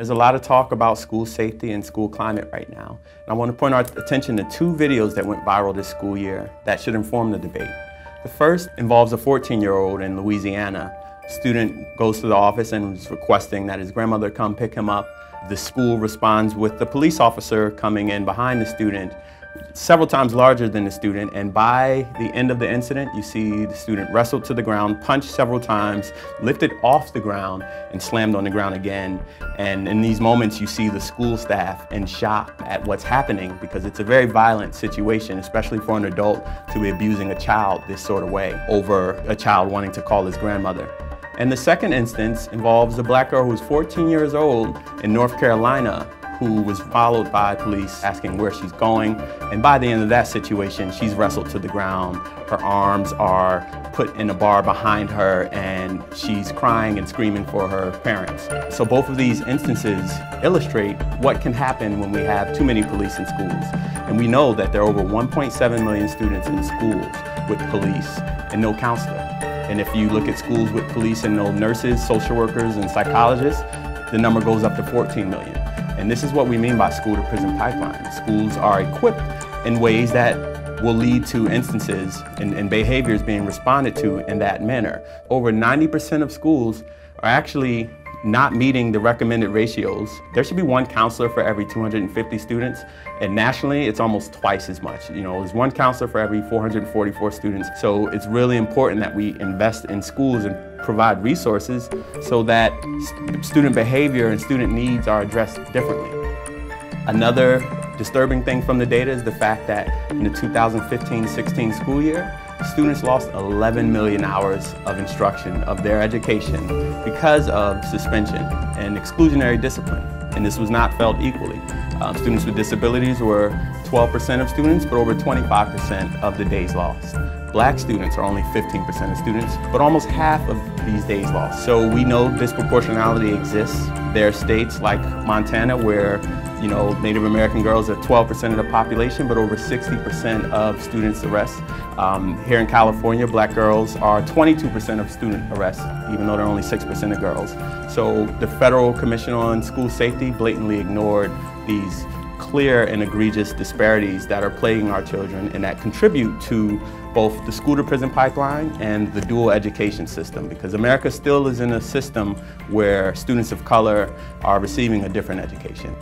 There's a lot of talk about school safety and school climate right now. And I want to point our attention to two videos that went viral this school year that should inform the debate. The first involves a 14-year-old in Louisiana. A student goes to the office and is requesting that his grandmother come pick him up. The school responds with the police officer coming in behind the student several times larger than the student and by the end of the incident you see the student wrestled to the ground, punched several times, lifted off the ground and slammed on the ground again. And in these moments you see the school staff in shock at what's happening because it's a very violent situation, especially for an adult to be abusing a child this sort of way over a child wanting to call his grandmother. And the second instance involves a black girl who's 14 years old in North Carolina who was followed by police asking where she's going. And by the end of that situation, she's wrestled to the ground. Her arms are put in a bar behind her and she's crying and screaming for her parents. So both of these instances illustrate what can happen when we have too many police in schools. And we know that there are over 1.7 million students in schools with police and no counselor. And if you look at schools with police and no nurses, social workers, and psychologists, the number goes up to 14 million. And this is what we mean by school to prison pipeline. Schools are equipped in ways that will lead to instances and, and behaviors being responded to in that manner. Over 90% of schools are actually not meeting the recommended ratios. There should be one counselor for every 250 students, and nationally it's almost twice as much. You know, there's one counselor for every 444 students. So it's really important that we invest in schools and provide resources so that student behavior and student needs are addressed differently. Another disturbing thing from the data is the fact that in the 2015-16 school year, students lost 11 million hours of instruction of their education because of suspension and exclusionary discipline. And this was not felt equally. Um, students with disabilities were 12% of students, but over 25% of the days lost. Black students are only 15% of students, but almost half of these days lost. So we know disproportionality exists. There are states like Montana where you know, Native American girls are 12% of the population, but over 60% of students arrests. Um, here in California, black girls are 22% of student arrests, even though they're only 6% of girls. So the Federal Commission on School Safety blatantly ignored these clear and egregious disparities that are plaguing our children and that contribute to both the school to prison pipeline and the dual education system because America still is in a system where students of color are receiving a different education.